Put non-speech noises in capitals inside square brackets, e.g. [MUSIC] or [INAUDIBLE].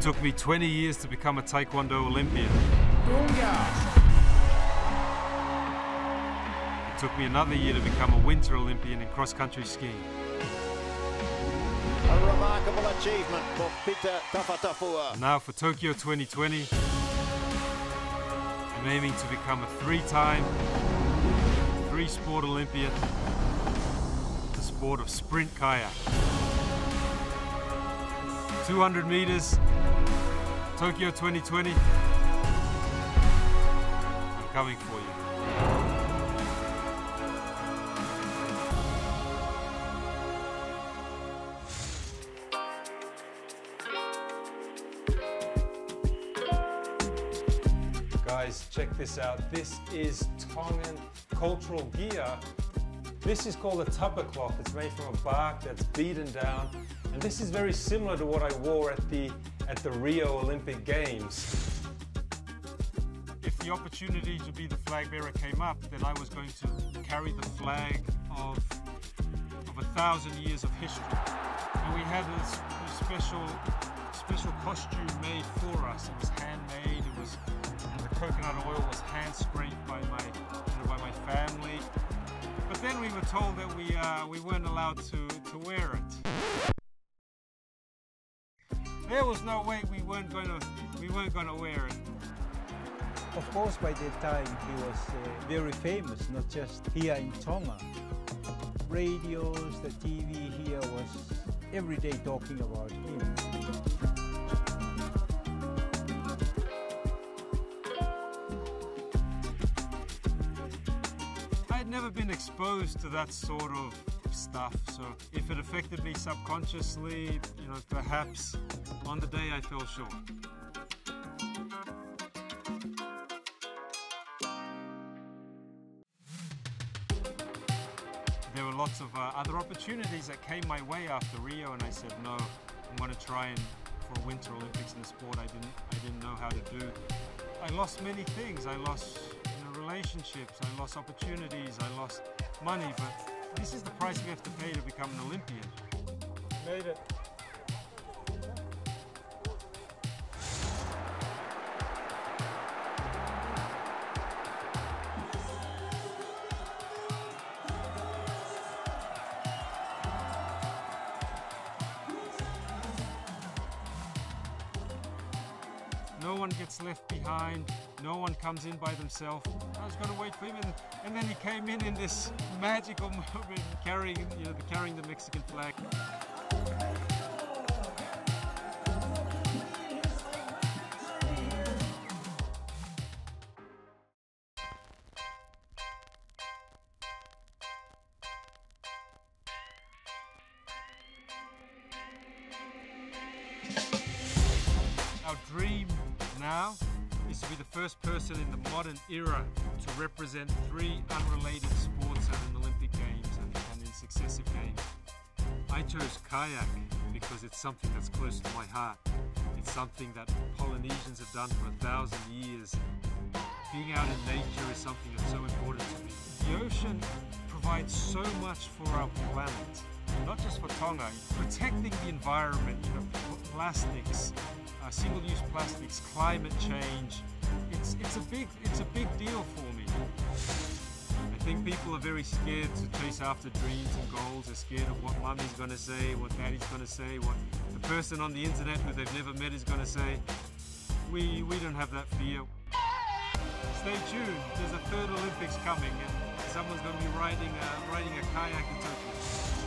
It took me 20 years to become a Taekwondo Olympian. It took me another year to become a Winter Olympian in cross-country skiing. A remarkable achievement for Pita Taufatofua. Now for Tokyo 2020, I'm aiming to become a three-time, three-sport Olympian, the sport of sprint kayak. 200 meters, Tokyo 2020. I'm coming for you. Guys, check this out. This is Tongan cultural gear. This is called a tapa cloth. It's made from a bark that's beaten down. And this is very similar to what I wore at the, at the Rio Olympic Games. If the opportunity to be the flag bearer came up, then I was going to carry the flag of, of a thousand years of history. And we had a, a special, special costume made for us. It was handmade. It was the coconut oil was hand scraped by my, you know, by my family. But then we were told that we uh, we weren't allowed to, to wear it. There was no way we weren't going to we weren't going to wear it. Of course, by that time he was uh, very famous, not just here in Tonga. Radios, the TV here was every day talking about him. I had never been exposed to that sort of stuff, so if it affected me subconsciously, you know, perhaps on the day I fell short. There were lots of uh, other opportunities that came my way after Rio, and I said no. I'm going to try and for Winter Olympics in the sport I didn't I didn't know how to do. I lost many things. I lost you know, relationships. I lost opportunities. I lost money. But this is the price we have to pay to become an Olympian. Made it. No one gets left behind. No one comes in by themselves. I was going to wait for him, and, and then he came in in this magical [LAUGHS] moment, carrying, you know, carrying the Mexican flag. Now is to be the first person in the modern era to represent three unrelated sports at an Olympic Games and, and in successive games. I chose kayak because it's something that's close to my heart. It's something that Polynesians have done for a thousand years. Being out in nature is something that's so important to me. The ocean provides so much for our planet, not just for Tonga. Protecting the environment, you know, plastics, uh, single-use plastics, climate change. It's it's a big it's a big deal for me. I think people are very scared to chase after dreams and goals. They're scared of what mummy's going to say, what daddy's going to say, what the person on the internet who they've never met is going to say. We we don't have that fear. Stay tuned. There's a third Olympics coming, and someone's going to be riding a, riding a kayak in Tokyo.